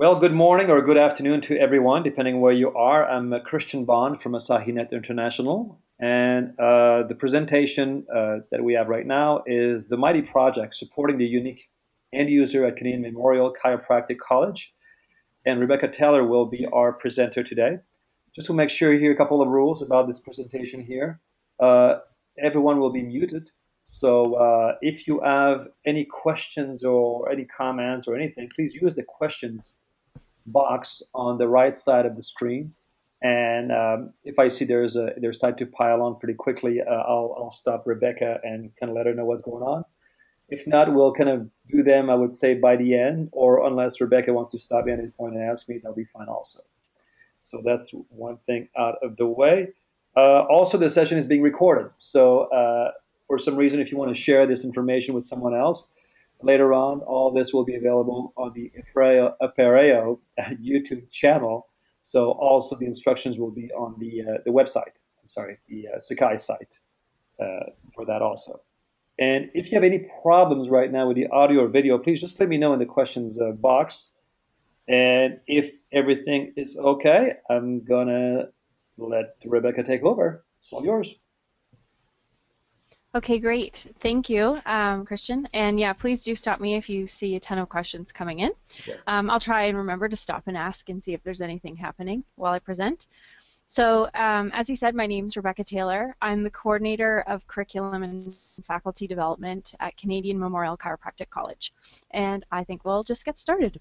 Well, good morning or good afternoon to everyone, depending where you are. I'm Christian Bond from AsahiNet International, and uh, the presentation uh, that we have right now is the Mighty Project supporting the unique end user at Canadian Memorial Chiropractic College. And Rebecca Taylor will be our presenter today. Just to make sure here, a couple of rules about this presentation here. Uh, everyone will be muted. So uh, if you have any questions or any comments or anything, please use the questions box on the right side of the screen. And um, if I see there's a there's time to pile on pretty quickly, uh, I'll I'll stop Rebecca and kind of let her know what's going on. If not, we'll kind of do them. I would say by the end, or unless Rebecca wants to stop at any point and ask me, that'll be fine also. So that's one thing out of the way. Uh, also, the session is being recorded. So uh, for some reason, if you want to share this information with someone else, Later on, all this will be available on the Apereo YouTube channel. So also the instructions will be on the uh, the website. I'm sorry, the uh, Sakai site uh, for that also. And if you have any problems right now with the audio or video, please just let me know in the questions uh, box. And if everything is okay, I'm gonna let Rebecca take over. It's all yours. Okay, great. Thank you, um, Christian. And yeah, please do stop me if you see a ton of questions coming in. Um, I'll try and remember to stop and ask and see if there's anything happening while I present. So, um, as you said, my name is Rebecca Taylor. I'm the coordinator of curriculum and faculty development at Canadian Memorial Chiropractic College. And I think we'll just get started.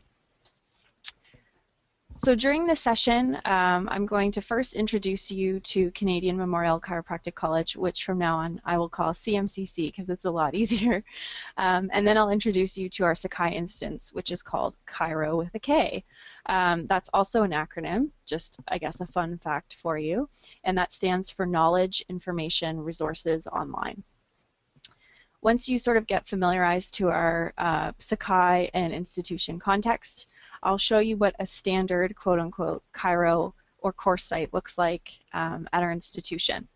So during this session, um, I'm going to first introduce you to Canadian Memorial Chiropractic College, which from now on I will call CMCC because it's a lot easier. Um, and then I'll introduce you to our Sakai instance, which is called Kiro with a K. Um, that's also an acronym, just I guess a fun fact for you, and that stands for Knowledge, Information, Resources Online once you sort of get familiarized to our uh, Sakai and institution context, I'll show you what a standard quote-unquote Kiro or course site looks like um, at our institution.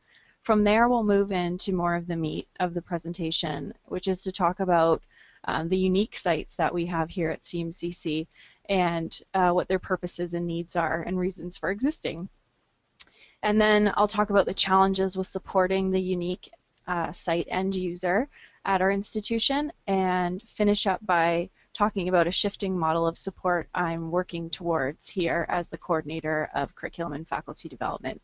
From there, we'll move into more of the meat of the presentation, which is to talk about um, the unique sites that we have here at CMCC and uh, what their purposes and needs are and reasons for existing. And then I'll talk about the challenges with supporting the unique uh, site end user at our institution and finish up by talking about a shifting model of support I'm working towards here as the coordinator of curriculum and faculty development.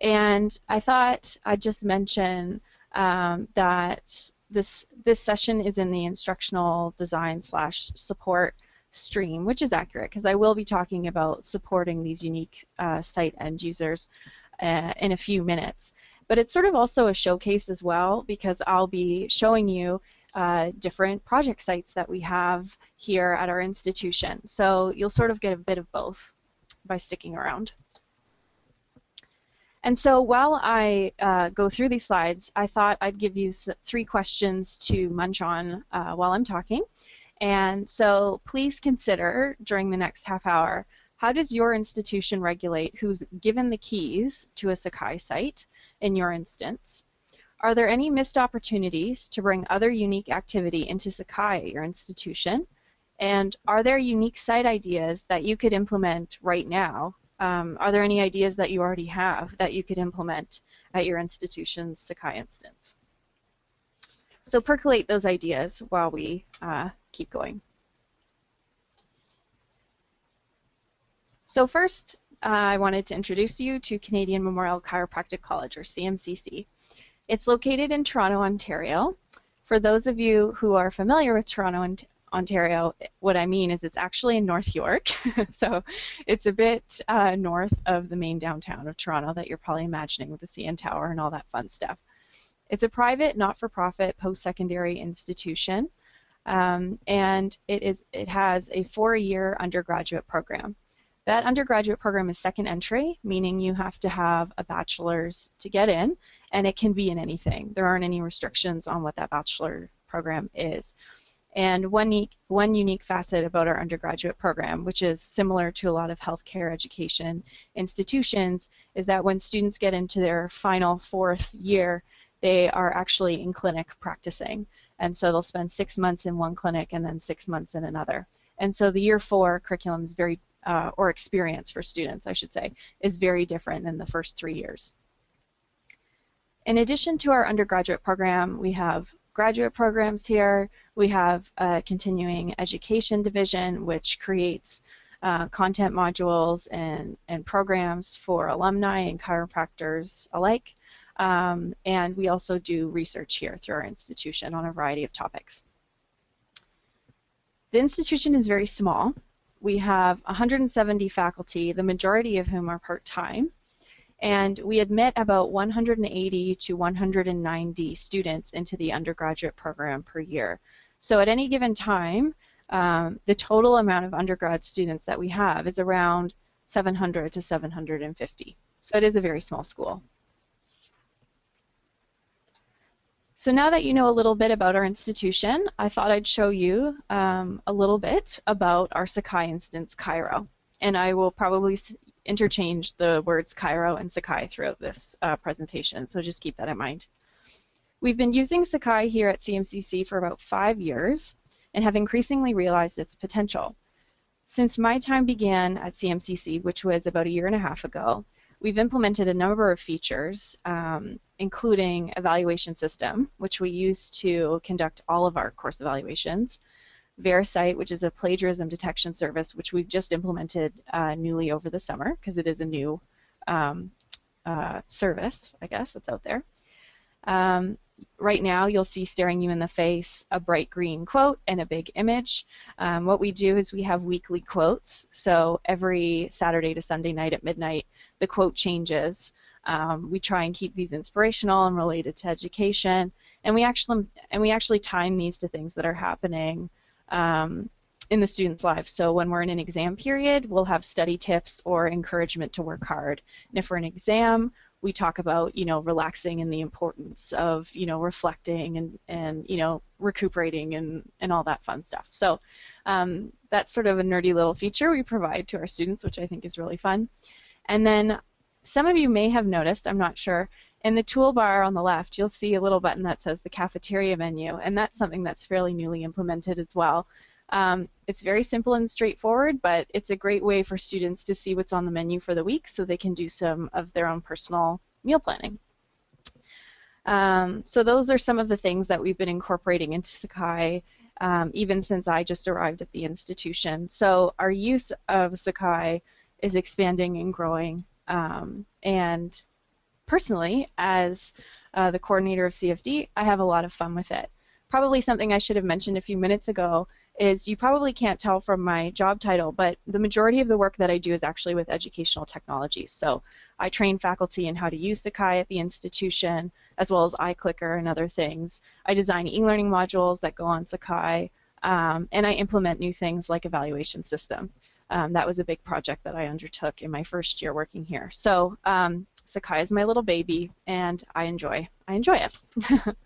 And I thought I'd just mention um, that this this session is in the instructional design slash support stream, which is accurate because I will be talking about supporting these unique uh, site end users uh, in a few minutes. But it's sort of also a showcase as well because I'll be showing you uh, different project sites that we have here at our institution. So you'll sort of get a bit of both by sticking around. And so while I uh, go through these slides, I thought I'd give you three questions to munch on uh, while I'm talking. And so please consider during the next half hour, how does your institution regulate who's given the keys to a Sakai site in your instance? Are there any missed opportunities to bring other unique activity into Sakai at your institution? And are there unique site ideas that you could implement right now? Um, are there any ideas that you already have that you could implement at your institution's Sakai instance? So percolate those ideas while we uh, keep going. So first, uh, I wanted to introduce you to Canadian Memorial Chiropractic College, or CMCC. It's located in Toronto, Ontario. For those of you who are familiar with Toronto, Ontario, what I mean is it's actually in North York, so it's a bit uh, north of the main downtown of Toronto that you're probably imagining with the CN Tower and all that fun stuff. It's a private, not-for-profit post-secondary institution, um, and it is it has a four-year undergraduate program. That undergraduate program is second entry, meaning you have to have a bachelor's to get in, and it can be in anything. There aren't any restrictions on what that bachelor program is. And one unique, one unique facet about our undergraduate program, which is similar to a lot of healthcare education institutions, is that when students get into their final fourth year, they are actually in clinic practicing. And so they'll spend six months in one clinic and then six months in another And so the year four curriculum is very, uh, or experience for students, I should say, is very different than the first three years. In addition to our undergraduate program, we have graduate programs here. We have a continuing education division, which creates uh, content modules and, and programs for alumni and chiropractors alike. Um, and we also do research here through our institution on a variety of topics. The institution is very small. We have 170 faculty, the majority of whom are part-time, and we admit about 180 to 190 students into the undergraduate program per year. So at any given time, um, the total amount of undergrad students that we have is around 700 to 750. So it is a very small school. So now that you know a little bit about our institution, I thought I'd show you um, a little bit about our Sakai instance, Kiro. And I will probably interchange the words Kiro and Sakai throughout this uh, presentation, so just keep that in mind. We've been using Sakai here at CMCC for about five years and have increasingly realized its potential. Since my time began at CMCC, which was about a year and a half ago, we've implemented a number of features, um, including evaluation system, which we use to conduct all of our course evaluations, VeriCite, which is a plagiarism detection service, which we've just implemented uh, newly over the summer because it is a new um, uh, service, I guess, that's out there. Um, right now you'll see staring you in the face a bright green quote and a big image. Um, what we do is we have weekly quotes. So every Saturday to Sunday night at midnight, the quote changes. Um, we try and keep these inspirational and related to education, and we actually and we actually time these to things that are happening um, in the students' lives. So when we're in an exam period, we'll have study tips or encouragement to work hard. And if we're in an exam, we talk about you know relaxing and the importance of you know reflecting and and you know recuperating and and all that fun stuff. So um, that's sort of a nerdy little feature we provide to our students, which I think is really fun. And then some of you may have noticed, I'm not sure, in the toolbar on the left, you'll see a little button that says the cafeteria menu, and that's something that's fairly newly implemented as well. Um, it's very simple and straightforward, but it's a great way for students to see what's on the menu for the week so they can do some of their own personal meal planning. Um, so those are some of the things that we've been incorporating into Sakai um, even since I just arrived at the institution. So our use of Sakai is expanding and growing. Um, and personally, as uh, the coordinator of CFD, I have a lot of fun with it. Probably something I should have mentioned a few minutes ago is you probably can't tell from my job title, but the majority of the work that I do is actually with educational technologies. So I train faculty in how to use Sakai at the institution, as well as iClicker and other things. I design e-learning modules that go on Sakai, um, and I implement new things like evaluation system. Um, that was a big project that I undertook in my first year working here. So um, Sakai is my little baby, and I enjoy I enjoy it.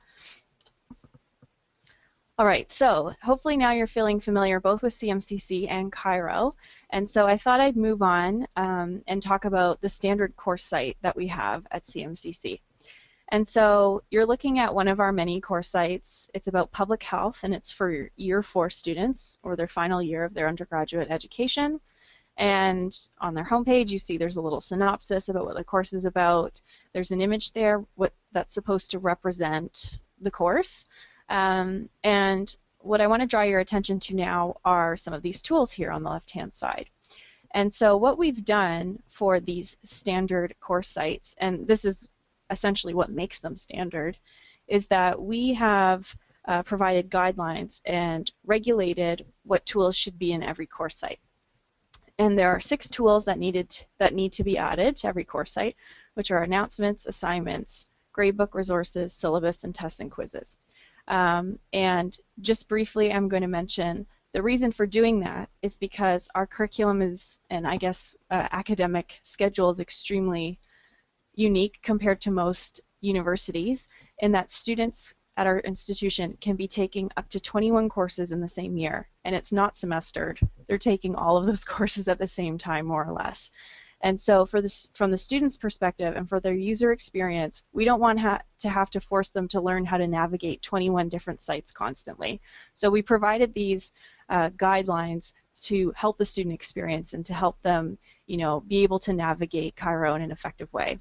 All right, so hopefully now you're feeling familiar both with CMCC and Kiro. And so I thought I'd move on um, and talk about the standard course site that we have at CMCC. And so you're looking at one of our many course sites. It's about public health, and it's for year four students or their final year of their undergraduate education. And on their homepage, you see there's a little synopsis about what the course is about. There's an image there what that's supposed to represent the course. Um, and what I want to draw your attention to now are some of these tools here on the left-hand side. And so what we've done for these standard course sites, and this is essentially what makes them standard, is that we have uh, provided guidelines and regulated what tools should be in every course site. And there are six tools that needed that need to be added to every course site, which are announcements, assignments, gradebook resources, syllabus, and tests and quizzes. Um, and just briefly, I'm going to mention the reason for doing that is because our curriculum is, and I guess uh, academic schedule is extremely unique compared to most universities in that students at our institution can be taking up to 21 courses in the same year, and it's not semestered. They're taking all of those courses at the same time, more or less. And so for this, from the student's perspective and for their user experience, we don't want ha to have to force them to learn how to navigate 21 different sites constantly. So we provided these uh, guidelines to help the student experience and to help them, you know, be able to navigate Kiro in an effective way.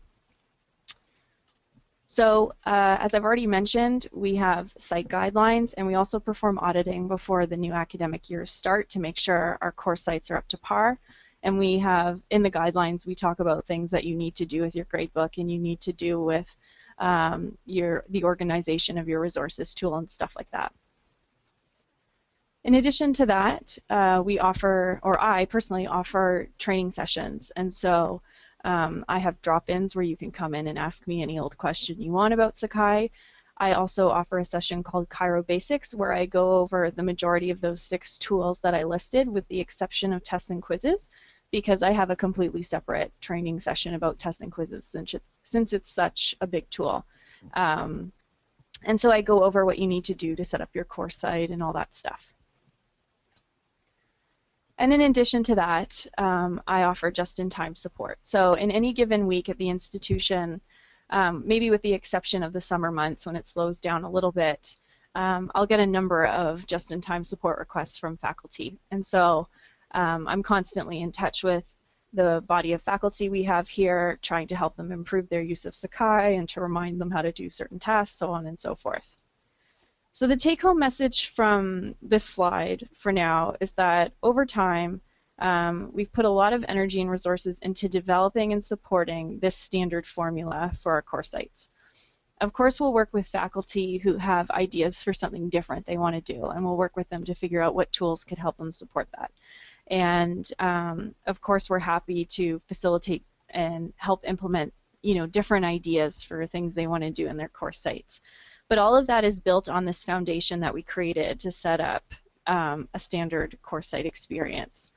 So uh, as I've already mentioned, we have site guidelines and we also perform auditing before the new academic years start to make sure our course sites are up to par. And we have, in the guidelines, we talk about things that you need to do with your gradebook and you need to do with um, your the organization of your resources tool and stuff like that. In addition to that, uh, we offer, or I personally offer training sessions. And so um, I have drop-ins where you can come in and ask me any old question you want about Sakai. I also offer a session called Kiro Basics where I go over the majority of those six tools that I listed with the exception of tests and quizzes because I have a completely separate training session about tests and quizzes since it's, since it's such a big tool. Um, and so I go over what you need to do to set up your course site and all that stuff. And in addition to that, um, I offer just-in-time support. So in any given week at the institution, um, maybe with the exception of the summer months when it slows down a little bit, um, I'll get a number of just-in-time support requests from faculty. And so um, I'm constantly in touch with the body of faculty we have here, trying to help them improve their use of Sakai and to remind them how to do certain tasks, so on and so forth. So the take-home message from this slide for now is that over time, um, we've put a lot of energy and resources into developing and supporting this standard formula for our course sites. Of course, we'll work with faculty who have ideas for something different they want to do, and we'll work with them to figure out what tools could help them support that. And um, of course, we're happy to facilitate and help implement, you know, different ideas for things they want to do in their course sites. But all of that is built on this foundation that we created to set up um, a standard course site experience.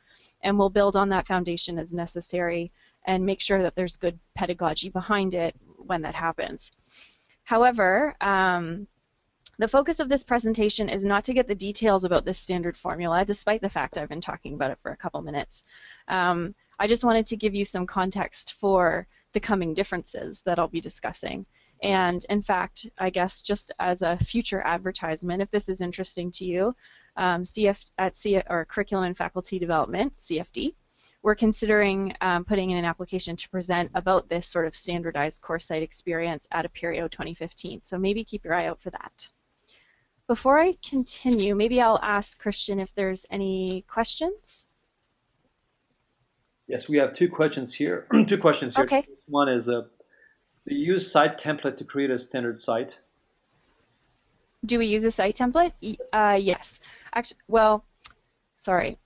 And we'll build on that foundation as necessary and make sure that there's good pedagogy behind it when that happens. However, um, the focus of this presentation is not to get the details about this standard formula, despite the fact I've been talking about it for a couple minutes. Um, I just wanted to give you some context for the coming differences that I'll be discussing. And in fact, I guess just as a future advertisement, if this is interesting to you, um, CF at C or Curriculum and Faculty Development (CFD), we're considering um, putting in an application to present about this sort of standardized course site experience at Apereo 2015. So maybe keep your eye out for that. Before I continue, maybe I'll ask Christian if there's any questions. Yes, we have two questions here. two questions here. Okay. One is, uh, do you use site template to create a standard site? Do we use a site template? Uh, yes. Actually, well, sorry.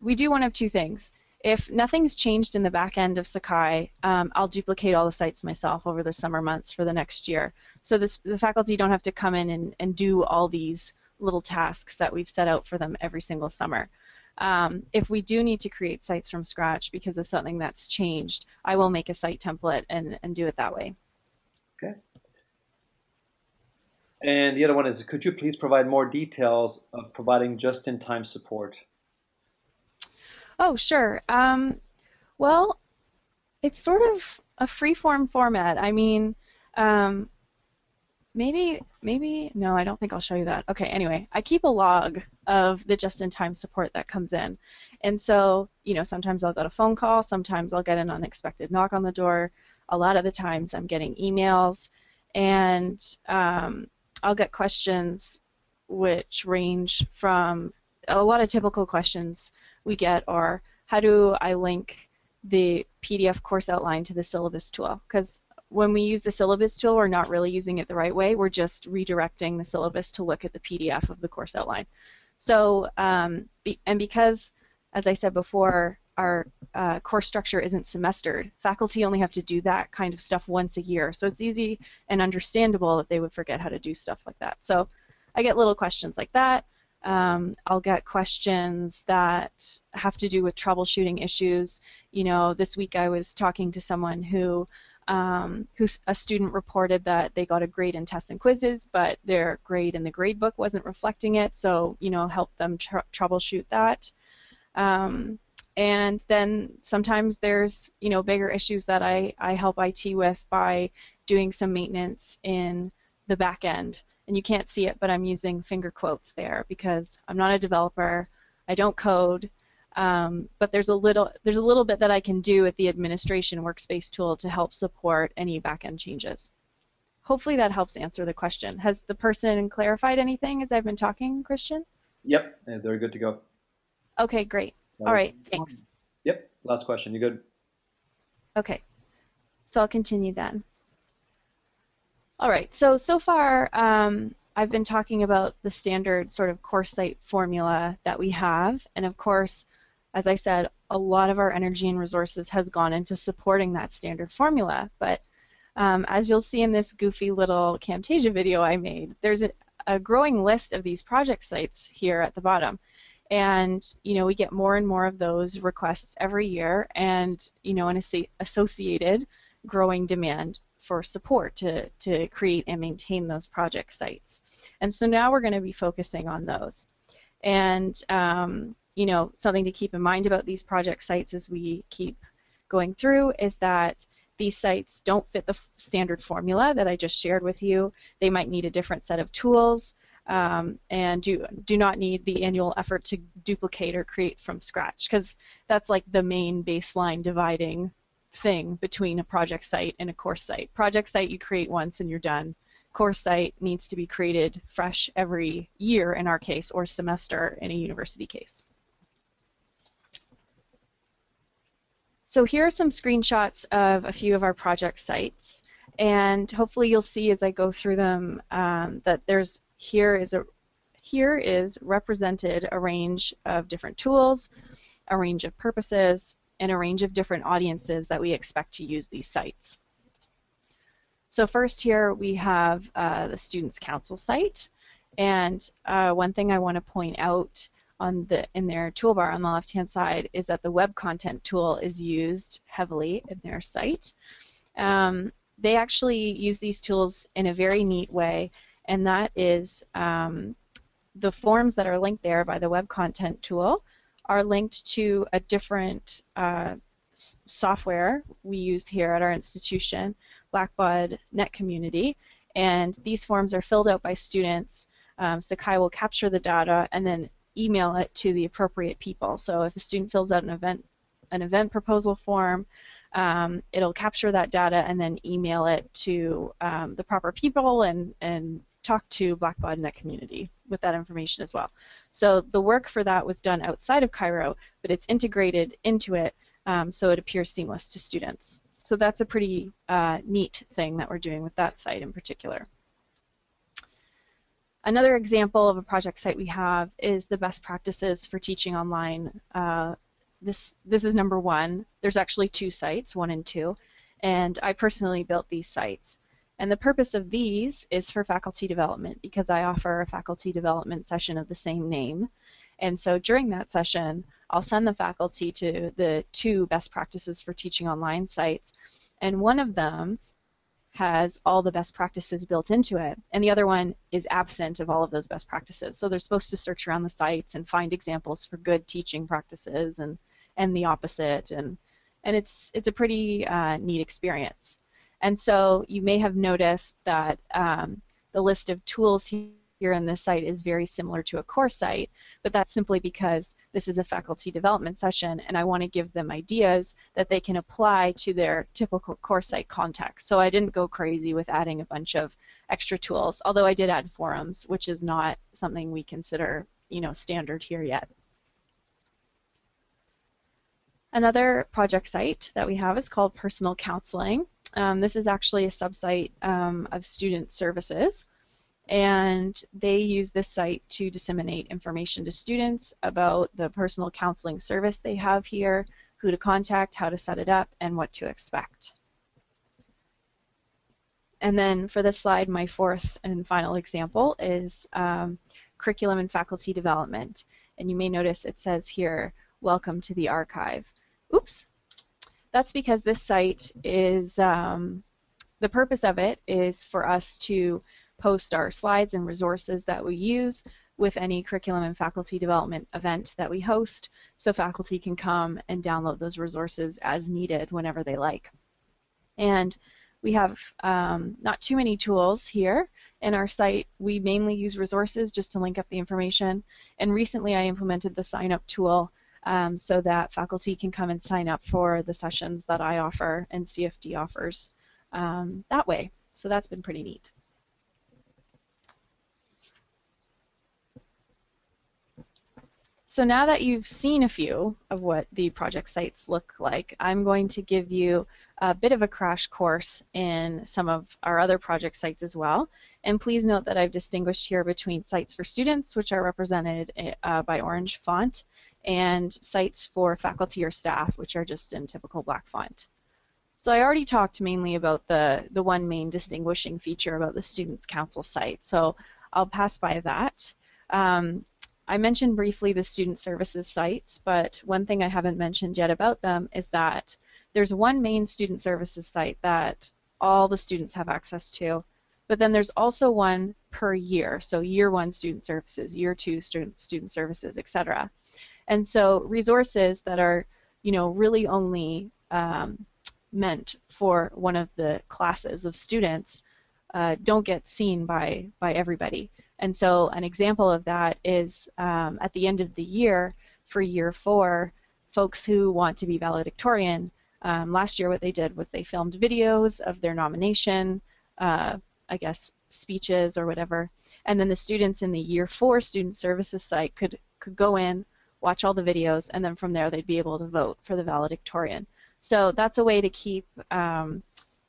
We do one of two things. If nothing's changed in the back end of Sakai, um, I'll duplicate all the sites myself over the summer months for the next year. So this, the faculty don't have to come in and, and do all these little tasks that we've set out for them every single summer. Um, if we do need to create sites from scratch because of something that's changed, I will make a site template and, and do it that way. Okay. And the other one is, could you please provide more details of providing just-in-time support? Oh, sure. Um, well, it's sort of a free-form format. I mean, um, maybe, maybe, no, I don't think I'll show you that. Okay, anyway, I keep a log of the just-in-time support that comes in. And so, you know, sometimes I'll get a phone call, sometimes I'll get an unexpected knock on the door, a lot of the times I'm getting emails, and um, I'll get questions which range from a lot of typical questions we get are how do I link the PDF course outline to the syllabus tool? Because when we use the syllabus tool, we're not really using it the right way. We're just redirecting the syllabus to look at the PDF of the course outline. So, um, be, and because, as I said before, our uh, course structure isn't semestered. Faculty only have to do that kind of stuff once a year, so it's easy and understandable that they would forget how to do stuff like that. So I get little questions like that. Um, I'll get questions that have to do with troubleshooting issues. You know, this week I was talking to someone who um, who's a student reported that they got a grade in tests and quizzes, but their grade in the grade book wasn't reflecting it. So, you know, help them tr troubleshoot that. Um, and then sometimes there's you know bigger issues that I, I help IT with by doing some maintenance in the back end. And you can't see it, but I'm using finger quotes there because I'm not a developer. I don't code, um, but there's a little there's a little bit that I can do with the administration workspace tool to help support any back end changes. Hopefully that helps answer the question. Has the person clarified anything as I've been talking, Christian? Yep, they're good to go. Okay, great. All right, thanks. Yep, last question. You good? Okay, so I'll continue then. All right, so so far um, I've been talking about the standard sort of course site formula that we have, and of course, as I said, a lot of our energy and resources has gone into supporting that standard formula, but um, as you'll see in this goofy little Camtasia video I made, there's a, a growing list of these project sites here at the bottom. And, you know, we get more and more of those requests every year and, you know, an associated growing demand for support to, to create and maintain those project sites. And so now we're going to be focusing on those. And, um, you know, something to keep in mind about these project sites as we keep going through is that these sites don't fit the standard formula that I just shared with you. They might need a different set of tools um, and do, do not need the annual effort to duplicate or create from scratch because that's like the main baseline dividing thing between a project site and a course site. Project site you create once and you're done. Course site needs to be created fresh every year in our case or semester in a university case. So here are some screenshots of a few of our project sites and hopefully you'll see as I go through them um, that there's here is a here is represented a range of different tools, a range of purposes, and a range of different audiences that we expect to use these sites. So first here we have uh, the Students Council site, and uh, one thing I want to point out on the in their toolbar on the left-hand side is that the web content tool is used heavily in their site. Um, they actually use these tools in a very neat way and that is um, the forms that are linked there by the web content tool are linked to a different uh, software we use here at our institution, Blackbaud NetCommunity, and these forms are filled out by students. Um, Sakai will capture the data and then email it to the appropriate people. So if a student fills out an event an event proposal form, um, it'll capture that data and then email it to um, the proper people and, and talk to Blackbaud NetCommunity with that information as well. So the work for that was done outside of Kiro, but it's integrated into it um, so it appears seamless to students. So that's a pretty uh, neat thing that we're doing with that site in particular. Another example of a project site we have is the best practices for teaching online. Uh, this, this is number one. There's actually two sites, one and two, and I personally built these sites. And the purpose of these is for faculty development because I offer a faculty development session of the same name. And so during that session, I'll send the faculty to the two best practices for teaching online sites. And one of them has all the best practices built into it, and the other one is absent of all of those best practices. So they're supposed to search around the sites and find examples for good teaching practices and, and the opposite. And, and it's, it's a pretty uh, neat experience. And so you may have noticed that um, the list of tools here in this site is very similar to a course site, but that's simply because this is a faculty development session and I want to give them ideas that they can apply to their typical course site context. So I didn't go crazy with adding a bunch of extra tools, although I did add forums, which is not something we consider you know, standard here yet. Another project site that we have is called Personal Counseling. Um, this is actually a subsite um, of student services, and they use this site to disseminate information to students about the personal counseling service they have here, who to contact, how to set it up, and what to expect. And then for this slide, my fourth and final example is um, curriculum and faculty development. And you may notice it says here, welcome to the archive. Oops. That's because this site is, um, the purpose of it is for us to post our slides and resources that we use with any curriculum and faculty development event that we host so faculty can come and download those resources as needed whenever they like. And we have um, not too many tools here In our site, we mainly use resources just to link up the information. And recently I implemented the sign up tool um, so that faculty can come and sign up for the sessions that I offer and CFD offers um, that way. So that's been pretty neat. So now that you've seen a few of what the project sites look like, I'm going to give you a bit of a crash course in some of our other project sites as well. And please note that I've distinguished here between sites for students, which are represented uh, by orange font, and sites for faculty or staff, which are just in typical black font. So I already talked mainly about the, the one main distinguishing feature about the Students' Council site, so I'll pass by that. Um, I mentioned briefly the student services sites, but one thing I haven't mentioned yet about them is that there's one main student services site that all the students have access to, but then there's also one per year, so year one student services, year two student, student services, etc. And so resources that are, you know, really only um, meant for one of the classes of students uh, don't get seen by, by everybody. And so an example of that is um, at the end of the year for year four, folks who want to be valedictorian, um, last year what they did was they filmed videos of their nomination, uh, I guess speeches or whatever, and then the students in the year four student services site could, could go in, watch all the videos, and then from there they'd be able to vote for the valedictorian. So that's a way to keep um,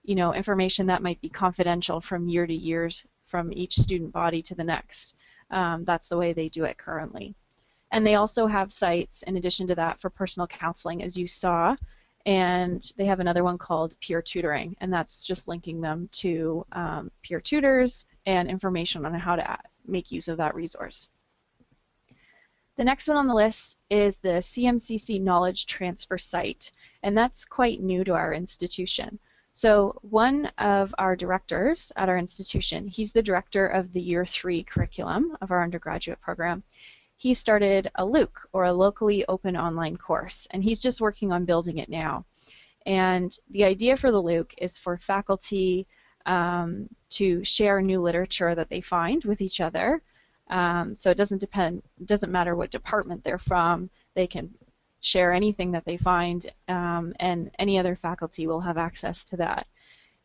you know, information that might be confidential from year to year from each student body to the next. Um, that's the way they do it currently. And they also have sites, in addition to that, for personal counseling, as you saw. And they have another one called peer tutoring, and that's just linking them to um, peer tutors and information on how to make use of that resource. The next one on the list is the CMCC Knowledge Transfer Site, and that's quite new to our institution. So one of our directors at our institution, he's the director of the year three curriculum of our undergraduate program. He started a LOOC, or a locally open online course, and he's just working on building it now. And the idea for the LOOC is for faculty um, to share new literature that they find with each other. Um, so it doesn't depend, doesn't matter what department they're from. They can share anything that they find, um, and any other faculty will have access to that.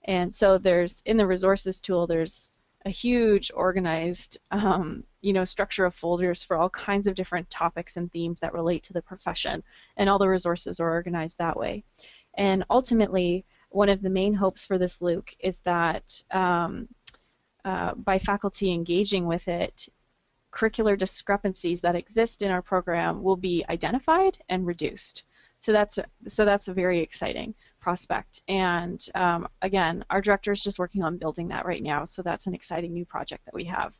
And so there's in the resources tool, there's a huge organized, um, you know, structure of folders for all kinds of different topics and themes that relate to the profession, and all the resources are organized that way. And ultimately, one of the main hopes for this LOOC is that um, uh, by faculty engaging with it, curricular discrepancies that exist in our program will be identified and reduced. So that's so that's a very exciting prospect. And um, again, our director is just working on building that right now. So that's an exciting new project that we have.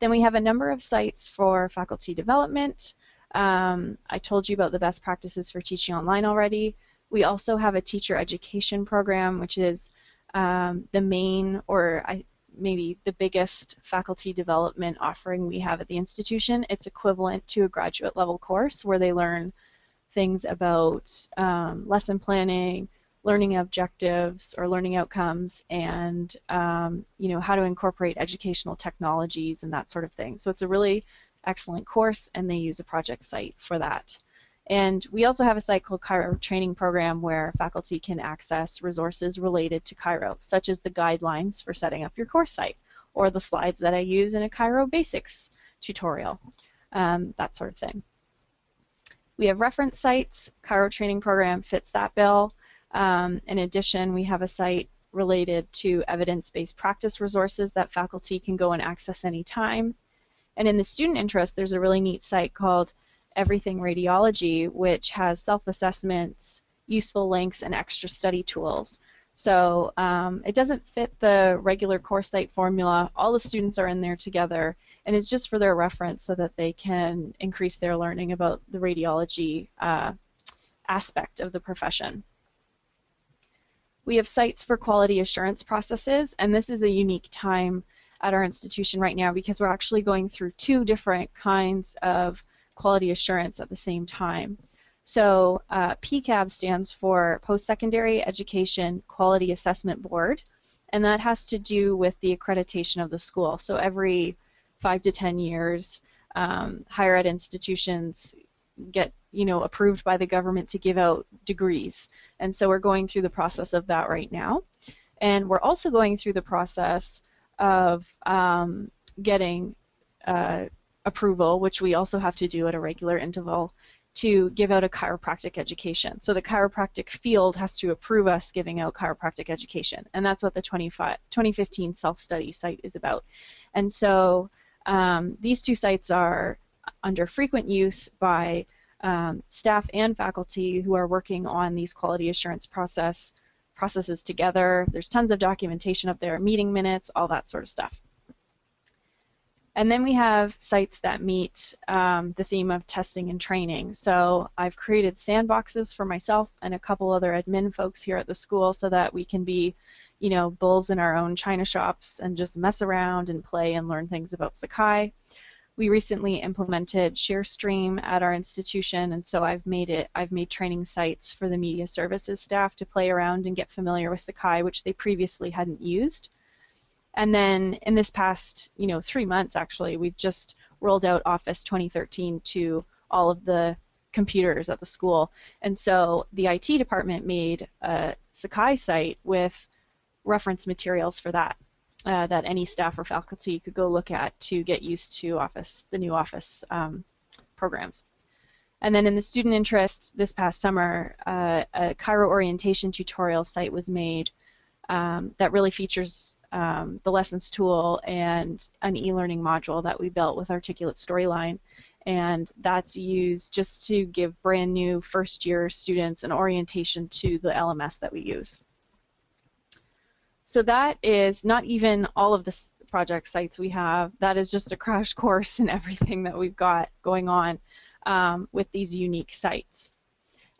Then we have a number of sites for faculty development. Um, I told you about the best practices for teaching online already. We also have a teacher education program, which is um, the main, or I, maybe the biggest faculty development offering we have at the institution. It's equivalent to a graduate level course where they learn things about um, lesson planning, learning objectives or learning outcomes, and um, you know how to incorporate educational technologies and that sort of thing. So it's a really excellent course, and they use a project site for that. And we also have a site called Kiro Training Program where faculty can access resources related to Kiro, such as the guidelines for setting up your course site, or the slides that I use in a Kiro Basics tutorial, um, that sort of thing. We have reference sites. Kiro Training Program fits that bill. Um, in addition, we have a site related to evidence-based practice resources that faculty can go and access anytime. And in the student interest, there's a really neat site called Everything Radiology, which has self-assessments, useful links, and extra study tools. So um, it doesn't fit the regular course site formula. All the students are in there together, and it's just for their reference so that they can increase their learning about the radiology uh, aspect of the profession. We have sites for quality assurance processes, and this is a unique time at our institution right now because we're actually going through two different kinds of quality assurance at the same time. So uh, PEQAB stands for Post-Secondary Education Quality Assessment Board, and that has to do with the accreditation of the school. So every five to ten years, um, higher ed institutions get you know approved by the government to give out degrees, and so we're going through the process of that right now, and we're also going through the process of um, getting uh, approval, which we also have to do at a regular interval to give out a chiropractic education. So the chiropractic field has to approve us giving out chiropractic education, and that's what the 2015 self-study site is about. And so um, these two sites are under frequent use by um, staff and faculty who are working on these quality assurance process processes together. There's tons of documentation up there, meeting minutes, all that sort of stuff. And then we have sites that meet um, the theme of testing and training. So I've created sandboxes for myself and a couple other admin folks here at the school so that we can be, you know, bulls in our own china shops and just mess around and play and learn things about Sakai. We recently implemented ShareStream at our institution, and so I've made it. I've made training sites for the media services staff to play around and get familiar with Sakai, which they previously hadn't used. And then in this past, you know, three months actually, we've just rolled out Office 2013 to all of the computers at the school. And so the IT department made a Sakai site with reference materials for that. Uh, that any staff or faculty could go look at to get used to Office, the new Office um, programs. And then in the student interest this past summer, uh, a Kiro orientation tutorial site was made um, that really features um, the lessons tool and an e-learning module that we built with Articulate Storyline. And that's used just to give brand new first year students an orientation to the LMS that we use. So that is not even all of the project sites we have. That is just a crash course in everything that we've got going on um, with these unique sites.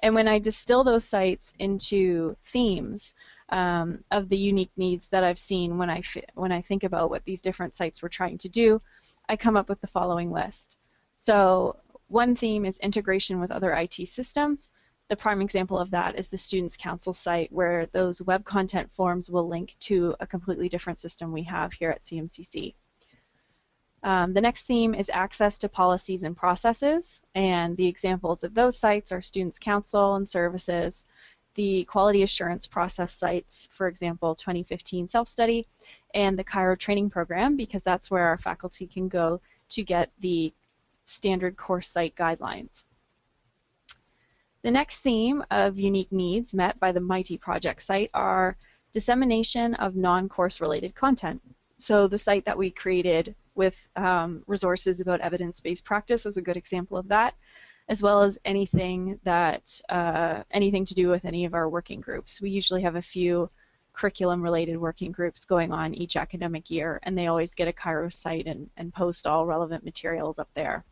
And when I distill those sites into themes, um, of the unique needs that I've seen when I when I think about what these different sites were trying to do, I come up with the following list. So one theme is integration with other IT systems. The prime example of that is the Students' Council site, where those web content forms will link to a completely different system we have here at CMCC. Um, the next theme is access to policies and processes, and the examples of those sites are Students' Council and services, the quality assurance process sites, for example, 2015 self-study, and the Kiro training program, because that's where our faculty can go to get the standard course site guidelines. The next theme of unique needs met by the Mighty project site are dissemination of non-course related content. So the site that we created with um, resources about evidence-based practice is a good example of that as well as anything that uh, anything to do with any of our working groups. We usually have a few curriculum-related working groups going on each academic year, and they always get a Kiro site and, and post all relevant materials up there.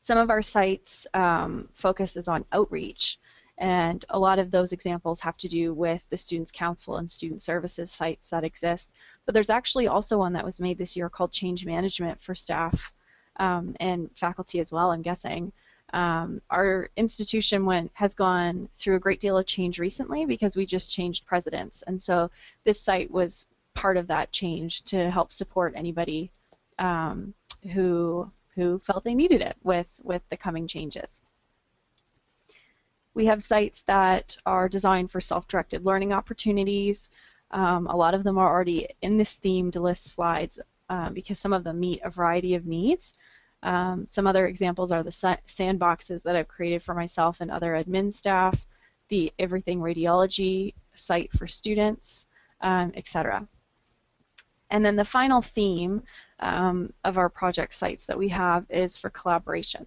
Some of our sites um, focuses on outreach, and a lot of those examples have to do with the Students' Council and Student Services sites that exist. But there's actually also one that was made this year called Change Management for staff um, and faculty as well, I'm guessing. Um, our institution went has gone through a great deal of change recently because we just changed presidents, and so this site was part of that change to help support anybody um, who who felt they needed it with with the coming changes. We have sites that are designed for self-directed learning opportunities. Um, a lot of them are already in this themed list slides um, because some of them meet a variety of needs. Um, some other examples are the sandboxes that I've created for myself and other admin staff, the Everything Radiology site for students, um, etc. And then the final theme um, of our project sites that we have is for collaboration.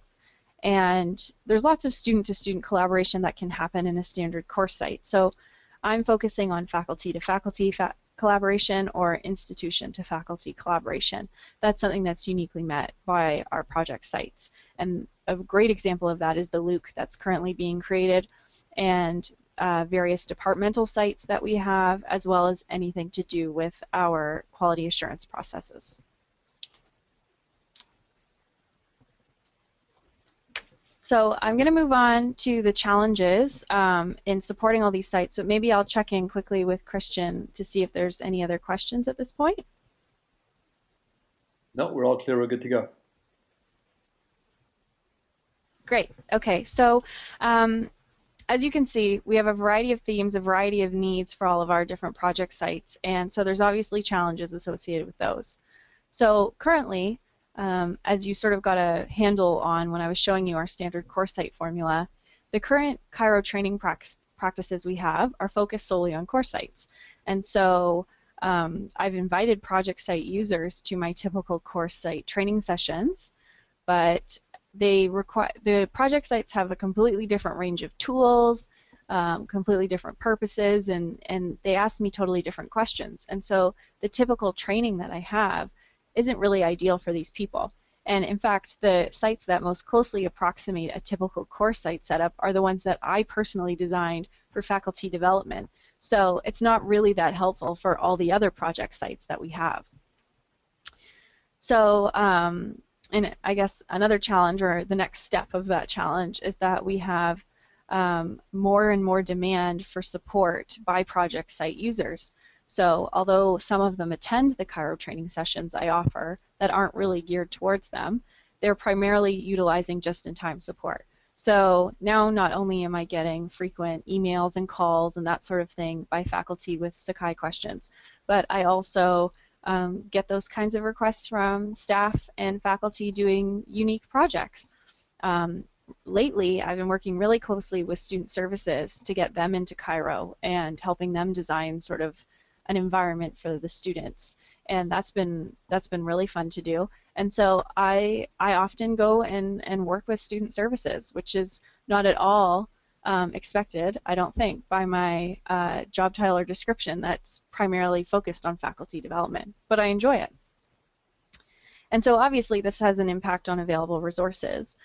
And there's lots of student-to-student -student collaboration that can happen in a standard course site. So I'm focusing on faculty-to-faculty, fa collaboration or institution to faculty collaboration. That's something that's uniquely met by our project sites. And a great example of that is the LOOC that's currently being created and uh, various departmental sites that we have, as well as anything to do with our quality assurance processes. So I'm going to move on to the challenges um, in supporting all these sites, but maybe I'll check in quickly with Christian to see if there's any other questions at this point. No, we're all clear. We're good to go. Great. Okay, so um, as you can see, we have a variety of themes, a variety of needs for all of our different project sites, and so there's obviously challenges associated with those. So currently, um, as you sort of got a handle on when I was showing you our standard course site formula, the current Kiro training practices we have are focused solely on course sites. And so um, I've invited project site users to my typical course site training sessions, but they require the project sites have a completely different range of tools, um, completely different purposes, and, and they ask me totally different questions. And so the typical training that I have isn't really ideal for these people. And in fact, the sites that most closely approximate a typical course site setup are the ones that I personally designed for faculty development. So it's not really that helpful for all the other project sites that we have. So, um, and I guess another challenge or the next step of that challenge is that we have um, more and more demand for support by project site users. So although some of them attend the Kiro training sessions I offer that aren't really geared towards them, they're primarily utilizing just-in-time support. So now not only am I getting frequent emails and calls and that sort of thing by faculty with Sakai questions, but I also um, get those kinds of requests from staff and faculty doing unique projects. Um, lately, I've been working really closely with student services to get them into Kiro and helping them design sort of an environment for the students. And that's been that's been really fun to do. And so I I often go and and work with student services which is not at all um, expected I don't think by my uh, job title or description that's primarily focused on faculty development but I enjoy it. And so obviously this has an impact on available resources.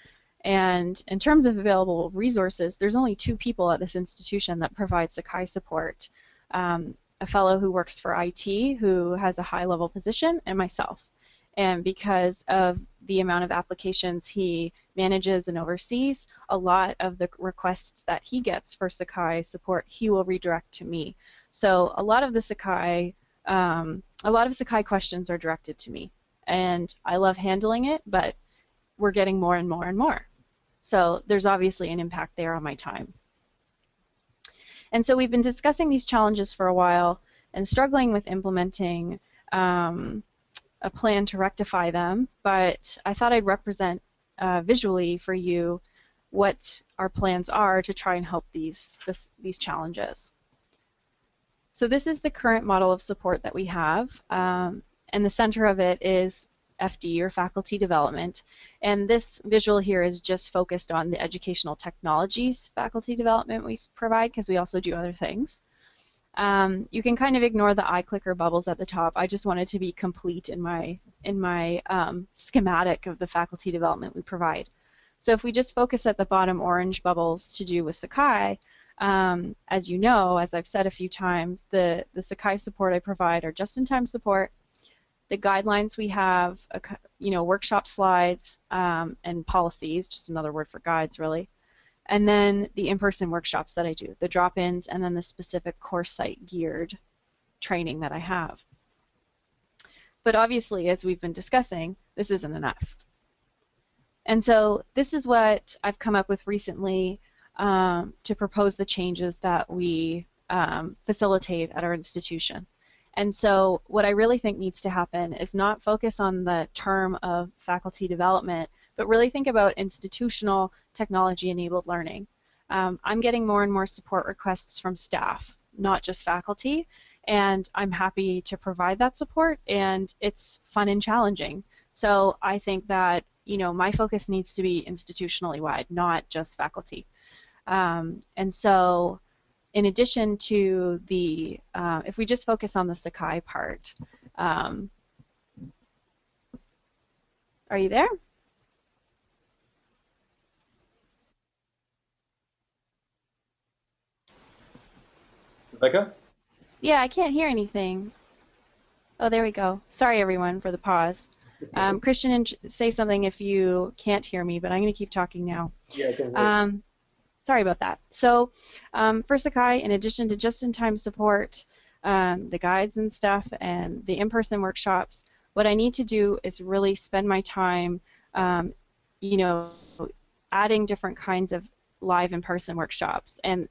And in terms of available resources there's only two people at this institution that provide Sakai support. Um, a fellow who works for IT who has a high level position, and myself. And because of the amount of applications he manages and oversees, a lot of the requests that he gets for Sakai support, he will redirect to me. So a lot of the Sakai, um, a lot of Sakai questions are directed to me, and I love handling it, but we're getting more and more and more. So there's obviously an impact there on my time. And so we've been discussing these challenges for a while and struggling with implementing um, a plan to rectify them, but I thought I'd represent uh, visually for you what our plans are to try and help these, this, these challenges. So this is the current model of support that we have, um, and the center of it is FD or faculty development. And this visual here is just focused on the educational technologies faculty development we provide because we also do other things. Um, you can kind of ignore the iClicker bubbles at the top. I just wanted to be complete in my in my um, schematic of the faculty development we provide. So if we just focus at the bottom orange bubbles to do with Sakai, um, as you know, as I've said a few times, the, the Sakai support I provide are just-in-time support, the guidelines we have, you know, workshop slides um, and policies, just another word for guides, really. And then the in-person workshops that I do, the drop-ins, and then the specific course site geared training that I have. But obviously, as we've been discussing, this isn't enough. And so this is what I've come up with recently um, to propose the changes that we um, facilitate at our institution. And so what I really think needs to happen is not focus on the term of faculty development, but really think about institutional technology-enabled learning. Um, I'm getting more and more support requests from staff, not just faculty, and I'm happy to provide that support, and it's fun and challenging. So I think that you know my focus needs to be institutionally wide, not just faculty. Um, and so in addition to the, uh, if we just focus on the Sakai part, um, are you there? Rebecca? Yeah, I can't hear anything. Oh, there we go. Sorry, everyone, for the pause. Um, Christian, say something if you can't hear me, but I'm going to keep talking now. Yeah. Um, sorry about that. So um, for Sakai, in addition to just-in-time support, um, the guides and stuff, and the in-person workshops, what I need to do is really spend my time, um, you know, adding different kinds of live in-person workshops. And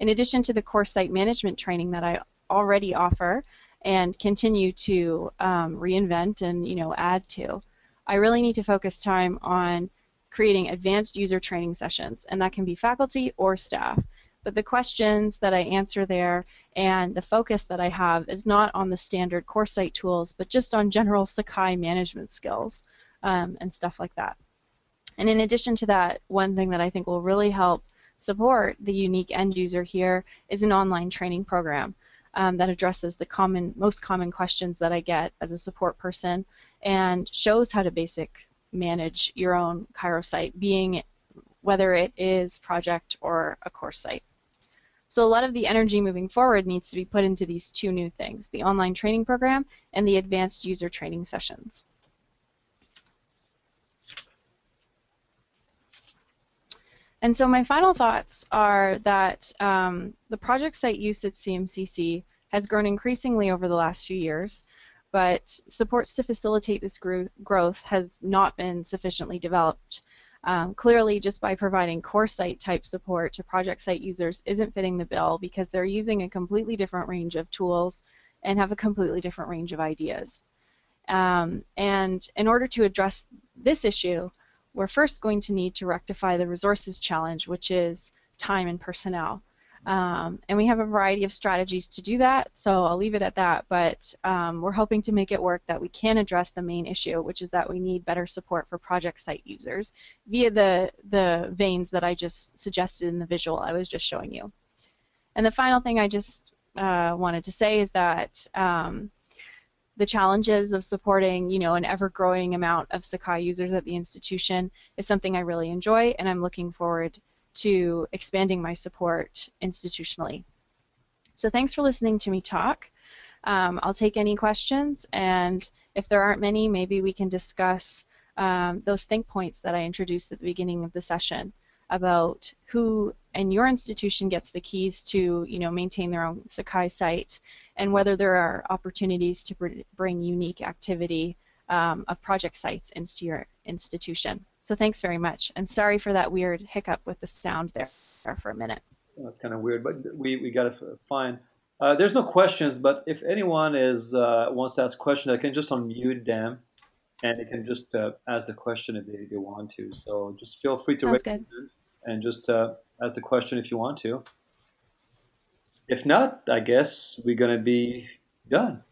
in addition to the course site management training that I already offer and continue to um, reinvent and you know add to, I really need to focus time on creating advanced user training sessions, and that can be faculty or staff. But the questions that I answer there and the focus that I have is not on the standard course site tools, but just on general Sakai management skills um, and stuff like that. And in addition to that, one thing that I think will really help support the unique end user here is an online training program um, that addresses the common, most common questions that I get as a support person and shows how to basic manage your own Kiro site, being whether it is project or a course site. So a lot of the energy moving forward needs to be put into these two new things, the online training program and the advanced user training sessions. And so my final thoughts are that um, the project site use at CMCC has grown increasingly over the last few years but supports to facilitate this growth have not been sufficiently developed. Um, clearly, just by providing core site type support to project site users isn't fitting the bill because they're using a completely different range of tools and have a completely different range of ideas. Um, and in order to address this issue, we're first going to need to rectify the resources challenge, which is time and personnel. Um, and we have a variety of strategies to do that, so I'll leave it at that. But um, we're hoping to make it work that we can address the main issue, which is that we need better support for project site users via the, the veins that I just suggested in the visual I was just showing you. And the final thing I just uh, wanted to say is that um, the challenges of supporting, you know, an ever-growing amount of Sakai users at the institution is something I really enjoy, and I'm looking forward to expanding my support institutionally. So thanks for listening to me talk. Um, I'll take any questions, and if there aren't many, maybe we can discuss um, those think points that I introduced at the beginning of the session about who in your institution gets the keys to you know maintain their own Sakai site and whether there are opportunities to br bring unique activity um, of project sites into your institution. So thanks very much. And sorry for that weird hiccup with the sound there for a minute. That's kind of weird, but we, we got it fine. Uh, there's no questions, but if anyone is uh, wants to ask a question, I can just unmute them, and they can just uh, ask the question if they, they want to. So just feel free to raise hand and just uh, ask the question if you want to. If not, I guess we're gonna be done.